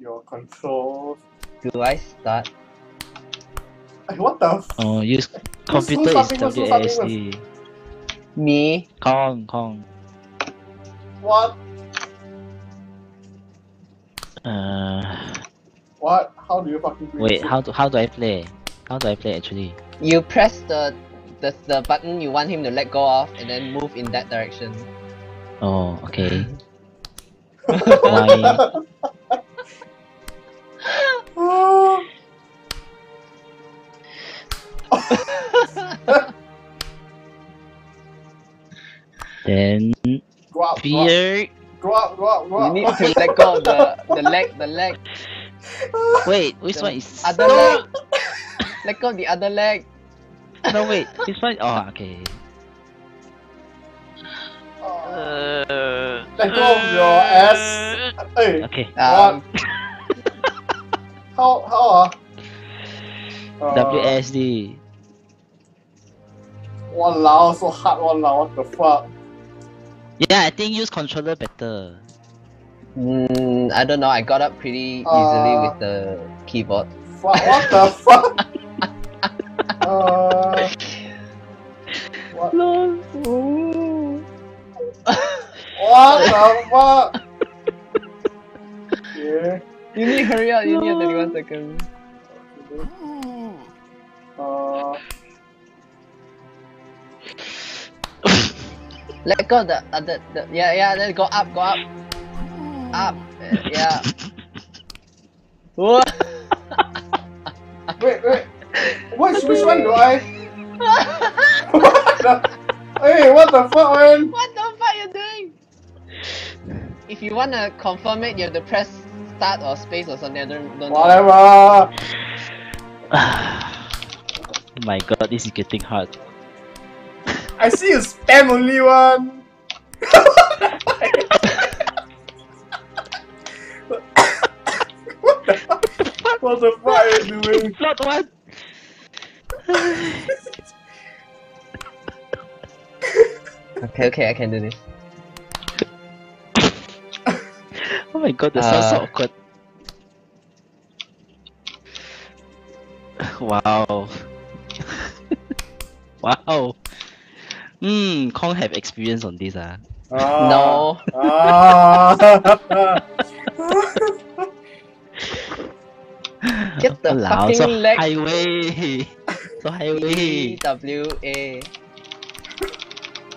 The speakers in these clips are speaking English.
Your controls. Do I start? Hey, what the? F- Oh, use computer is starting first? Who's WASD. Me? Kong, Kong. what? Uh, What? How do you fucking do wait, how do how do I play? How do I play actually? You press the, the the button you want him to let go of and then move in that direction. Oh, okay. Why? Then go up, go up, fear. go up, go up, go You need to let go of the, the leg, the leg, Wait, which The one is? other leg. Let go of the other leg. No, wait. This one. Oh, okay. Let go of your ass. hey, Okay. Um, how, how, ah? Uh, WSD. Walao, so hard, One walao, what the fuck? Yeah, I think use controller better. mm, I don't know. I got up pretty easily Uh, with the keyboard. Fuck, what the fuck? uh, what the fuck? Yeah. You need to hurry up. You need 31 seconds. Uh, Let go of the other. The, yeah, yeah. Then go up. Go up. Up. Uh, yeah. Whoa. wait, wait. Which, which one do I? what the? Hey, what the fuck, man? What the fuck you doing? If you wanna confirm it, you have to press start or space or something. I don't, don't know. Whatever. oh my god, this is getting hard. I see you spam only one. what the fuck? What the fuck are you doing? Not one. Okay, okay, I can do this. Oh my god, that sounds so Uh. awkward. Wow. wow. Hmm, Kong have experience on this ah. No. Ah. Get the Walao, so fucking leg. highway. So highway. W A.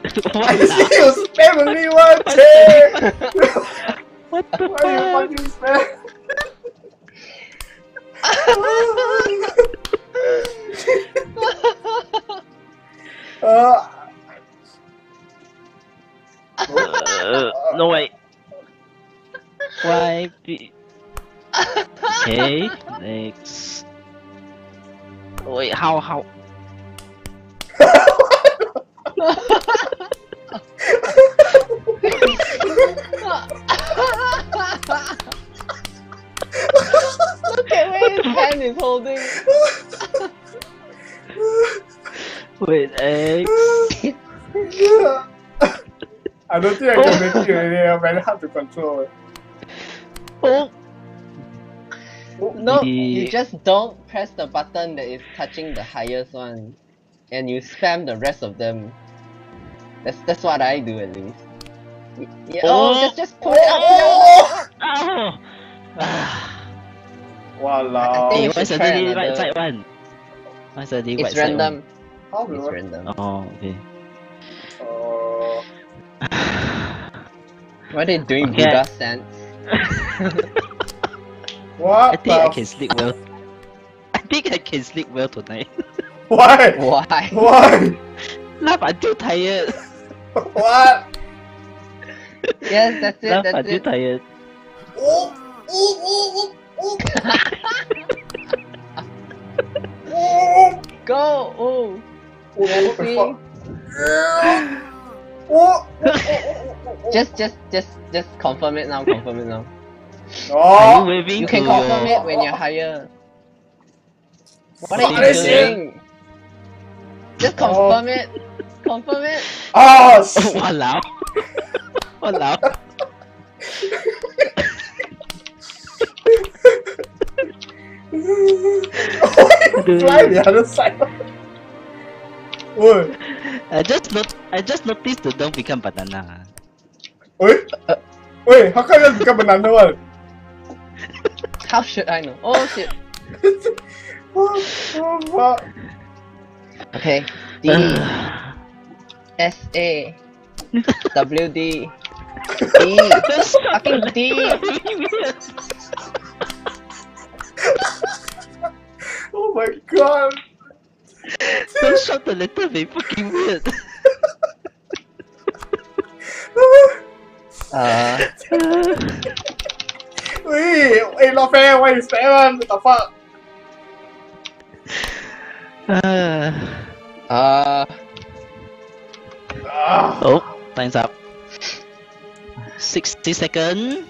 I see Walao, you spam only one. Hey. what the Why you fuck? fucking spam? uh, Uh, no wait. Why be... Okay, next. Wait, how how? where his hand is holding. Wait, X. I don't think I can make it already. Very hard to control. Oh. No, you just don't press the button that is touching the highest one, and you spam the rest of them. That's that's what I do at least. Yeah, oh, Oh. just just pull it up. Pull it up. Oh. Walao. think Hey, you what's should the daily right side one? What's the daily right It's side random. How do It's I? random. Oh, okay. Uh, What are you doing, Okay. Buddha stance? what I think I can sleep well. I think I can sleep well tonight. Why? Why? Why? Laugh until tired. what? Yes, that's it. Laugh That's until it. tired. Oh, oh, oh, oh, oh. Go. Oh. Oh, what the Ready? fuck? Oh, oh, oh, oh, oh. Just, just, just, just confirm it now. Confirm it now. Oh. Are you Oh, waving You can confirm it uh, when you're higher. What are you doing? Just oh. confirm it. Confirm it. oh, shit. Walao. Walao. Fly the other side. Oi, I just not I just noticed the dog become banana. oi, oi, how come you become banana one? How should I know? Oh shit. oh, oh, fuck. Okay. D S A W D D fucking D. my god. Don't shout the letter very fucking weird. Uh, Wait, wait, not fair. Why is seven? What the fuck? uh, uh, oh, time's up. 60 second.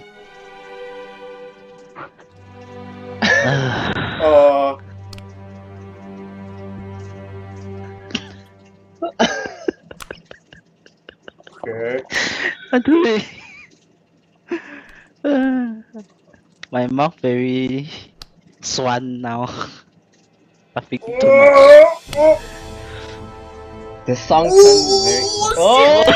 Aduh. Uh, my mouth very swan now. Laughing too much. The song sounds very. Oh!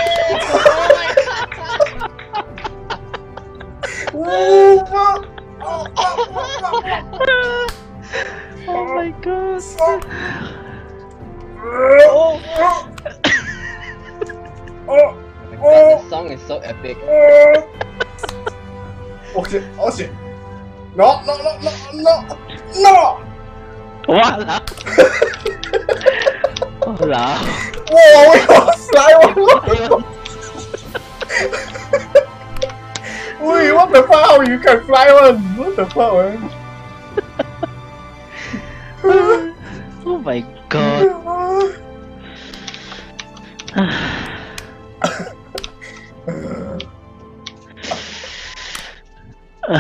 oh, my god. Oh, oh, oh, God, this song is so epic. oh. Oh shit, oh shit. No, no, no, no, no, no! Wala. Wala. Whoa, wait, what's that? What Wait, what the fuck? How you can fly one? What the fuck, man? oh my god. Wait,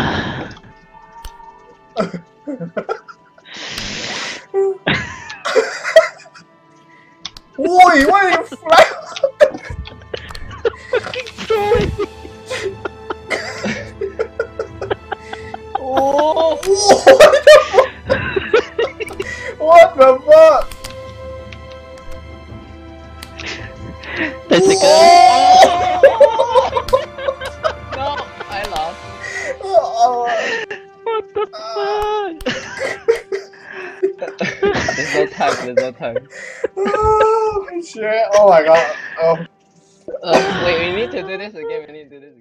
why you fly? Oh! The fuck? There's no time. There's no time. oh, shit. Oh my god. Oh. Uh, wait, we need to do this again. We need to do this again.